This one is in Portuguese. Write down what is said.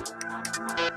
Música